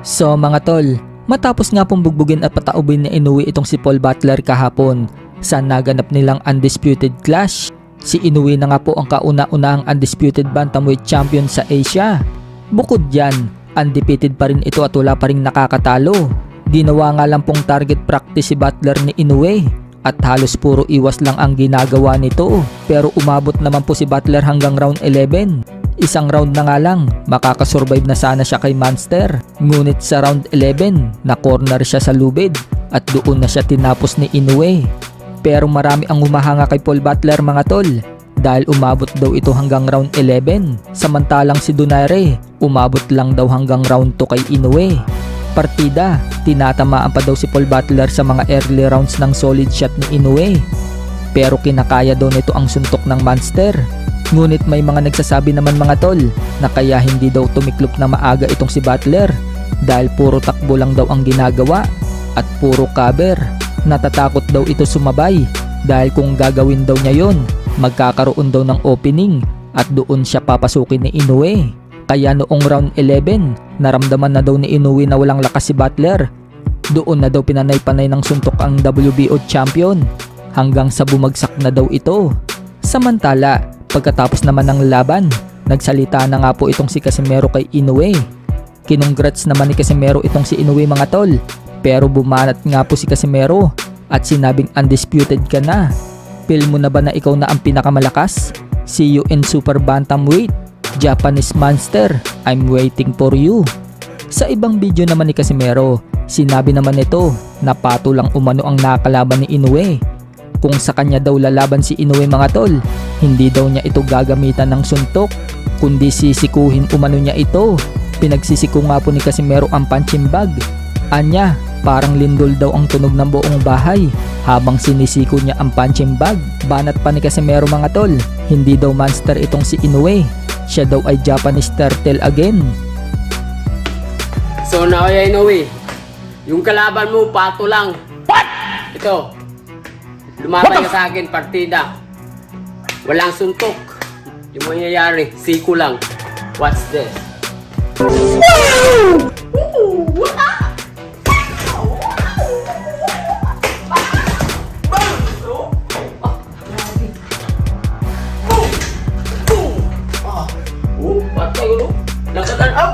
So mga tol, matapos nga pong bugbugin at pataubin ni Inoue itong si Paul Butler kahapon sa naganap nilang undisputed clash, si Inoue na nga po ang kauna-unahang undisputed bantamweight champion sa Asia. Bukod dyan, undefeated pa rin ito at wala pa rin nakakatalo. Ginawa nga lang pong target practice si Butler ni Inoue at halos puro iwas lang ang ginagawa nito. Pero umabot naman po si Butler hanggang round 11. Isang round na nga lang, makakasurvive na sana siya kay Monster. Ngunit sa round 11, na corner siya sa lubid at doon na siya tinapos ni Inoue. Pero marami ang humahanga kay Paul Butler mga tol dahil umabot daw ito hanggang round 11 samantalang si Donaire umabot lang daw hanggang round 2 kay Inoue. Partida, tinatamaan pa daw si Paul Butler sa mga early rounds ng solid shot ni Inoue. Pero kinakaya daw nito ang suntok ng Monster Ngunit may mga nagsasabi naman mga tol na kaya hindi daw tumiklop na maaga itong si Butler dahil puro takbo lang daw ang ginagawa at puro cover. Natatakot daw ito sumabay dahil kung gagawin daw niya yon magkakaroon daw ng opening at doon siya papasukin ni Inoue. Kaya noong round 11, naramdaman na daw ni Inoue na walang lakas si Butler. Doon na daw pinanay-panay ng suntok ang WBO champion hanggang sa bumagsak na daw ito. Samantala, Pagkatapos naman ng laban, nagsalita na nga po itong si Casimero kay Inoue. Kinongrats naman ni Casimero itong si Inoue mga tol. Pero bumanat nga po si Casimero at sinabing undisputed ka na. Feel mo na ba na ikaw na ang pinakamalakas? See you in Super Bantamweight. Japanese Monster, I'm waiting for you. Sa ibang video naman ni Casimero, sinabi naman nito na pato umano ang nakalaban ni Inoue kung sa kanya daw lalaban si Inoue mga tol, hindi daw niya ito gagamitan ng suntok, kundi sisikuhin umano niya ito. Pinagsisiko nga po ni Casimero ang punching bag. Anya, parang lindol daw ang tunog ng buong bahay habang sinisiko niya ang punching bag. Banat pa ni Casimero mga tol, hindi daw monster itong si Inoue. Siya daw ay Japanese turtle again. So Naoya Inoue, yung kalaban mo pato lang. What? Ito, Lumabay ka sa akin, partida. Walang suntok. Yung mangyayari, siko lang. What's this? Oh, patay ulo. Nakagan up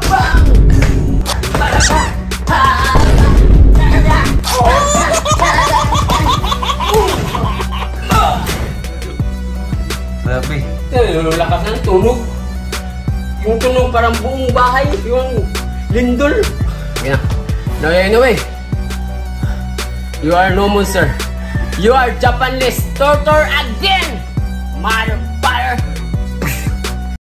Grabe. Eh, lakas ng tunog. Yung tunog parang buong bahay. Yung lindol. Yeah. No, anyway. You are no monster. You are Japanese torture again!